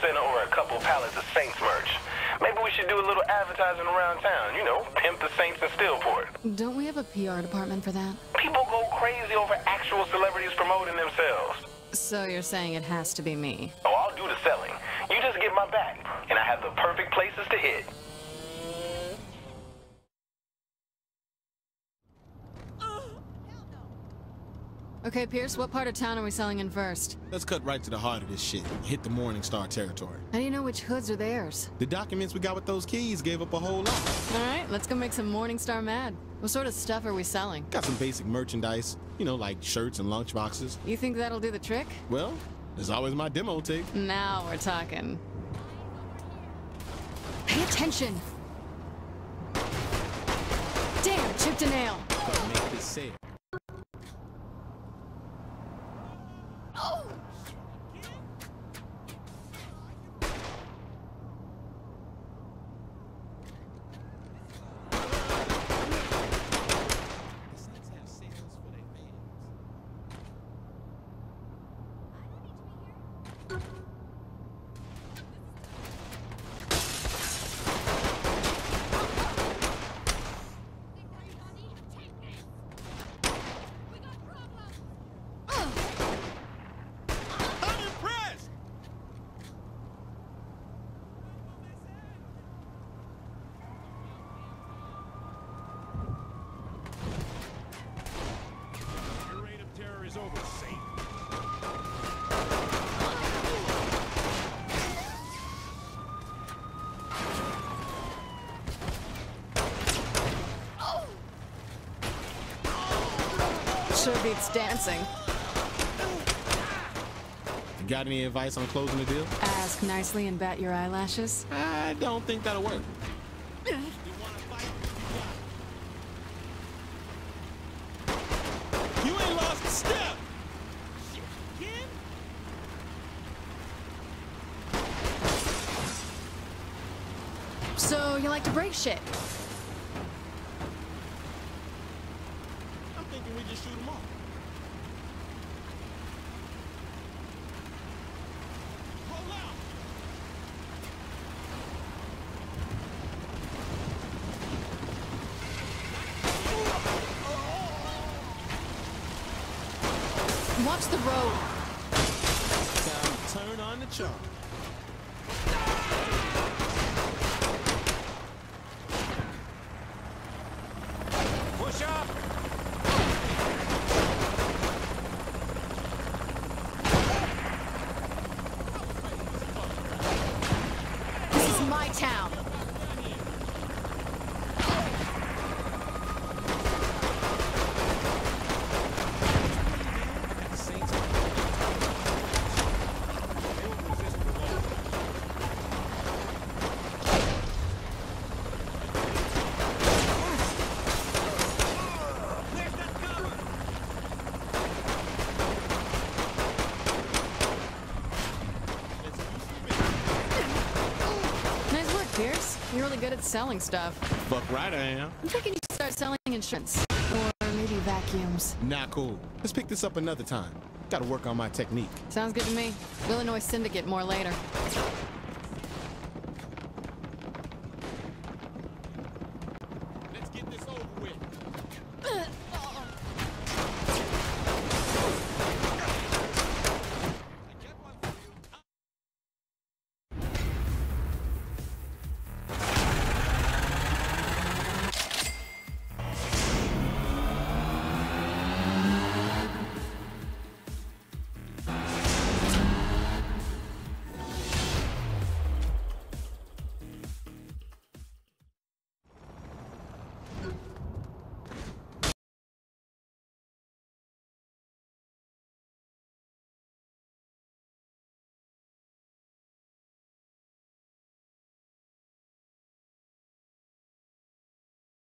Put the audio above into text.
Center or a couple pallets of Saints merch. Maybe we should do a little advertising around town, you know, pimp the Saints in Steelport. Don't we have a PR department for that? People go crazy over actual celebrities promoting themselves. So you're saying it has to be me? Oh, I'll do the selling. You just get my back, and I have the perfect places to hit. Okay, Pierce, what part of town are we selling in first? Let's cut right to the heart of this shit and hit the Morningstar territory. How do you know which hoods are theirs? The documents we got with those keys gave up a whole lot. All right, let's go make some Morningstar mad. What sort of stuff are we selling? Got some basic merchandise, you know, like shirts and lunch boxes. You think that'll do the trick? Well, there's always my demo tape. Now we're talking. Pay attention! Damn, chipped a nail. Gotta make this sale. I'm Sure beats dancing. Got any advice on closing the deal? Ask nicely and bat your eyelashes. I don't think that'll work. You ain't lost a step! So, you like to break shit? I'm we just shoot them off. Out! Watch the road. To turn on the charm. Push up! This is my town. You're really good at selling stuff. Fuck right I am. I'm thinking you start selling insurance. Or maybe vacuums. Nah, cool. Let's pick this up another time. Gotta work on my technique. Sounds good to me. Illinois Syndicate more later. Let's get this over with.